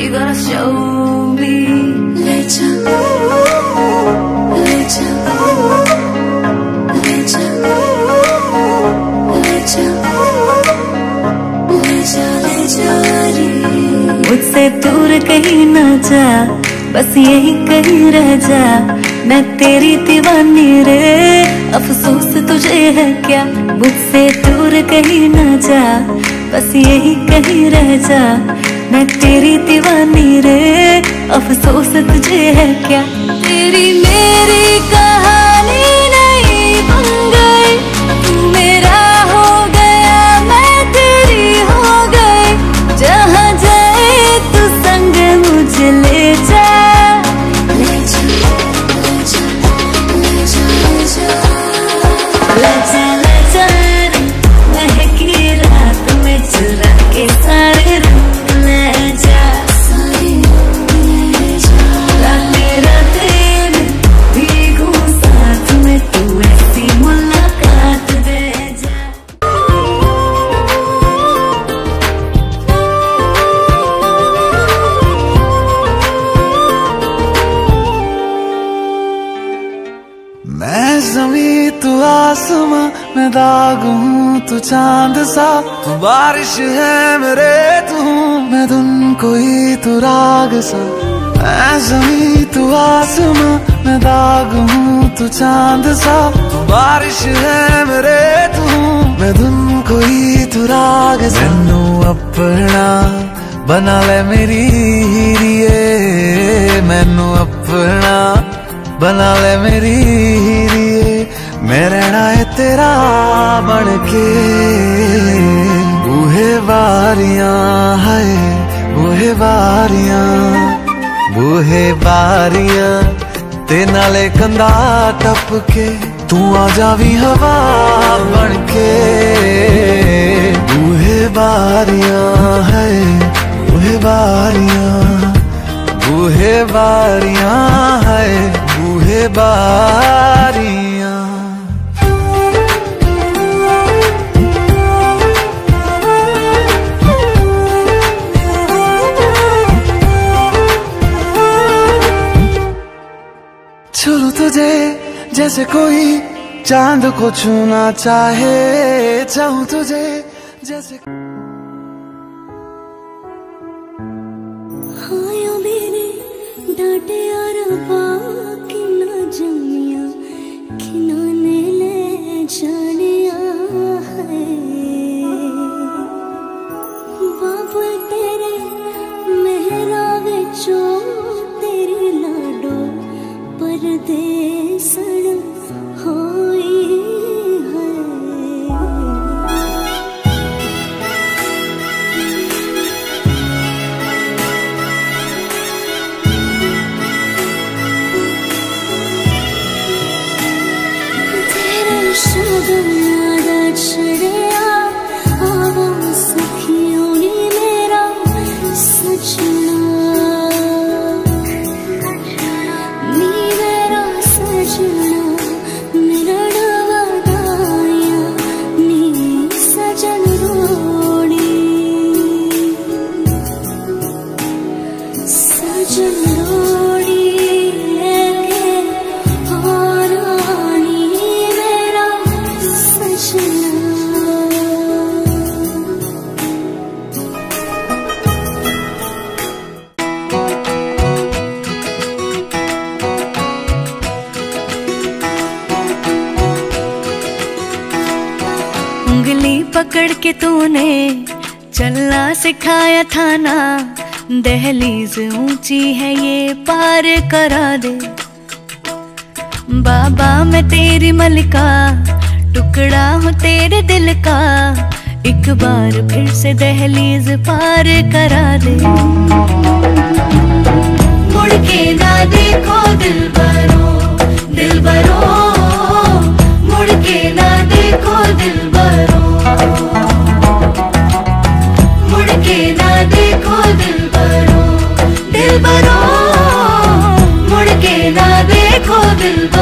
You gotta show me. रे। मुझसे दूर कहीं ना जा, बस यही कहीं रह जा मैं तेरी दीवानी रे, अफसोस तुझे है क्या मुझसे दूर कहीं ना जा, बस यही कहीं रह जा मैं तेरी दीवानी रे अफसोस तुझे है क्या? तेरी मेरी कहानी मैं दाग हूँ तू चाँद सा तू बारिश है मेरे तू मैं धुन कोई तू राग सा मैं जमी तू आसमां मैं दाग हूँ तू चाँद सा तू बारिश है मेरे तू मैं धुन कोई तू राग सा मैनू अपना बना ले मेरी हीरिए मैनू अपना बना ले मेरी हीरिए मैं रहना है तेरा बन के बूहे बारियाँ है, बूहे बारियाँ बूहे बारियाँ ते नाले कंधा टप के तू आ जावी हवा बन के बूहे बारियाँ है, बूहे बारियाँ बूहे बारियाँ है, बूहे बारियाँ तुझे जैसे कोई चाँद को छूना चाहे चाहूँ तुझे जैसे हाँ डांटे और उंगली पकड़ के तूने चलना सिखाया था ना। दहलीज ऊँची है ये, पार करा दे। बाबा, मैं तेरी मलिका, टुकड़ा हूँ तेरे दिल का। एक बार फिर से दहलीज पार करा दे। मुड़के ना देखो दिल बरो बरो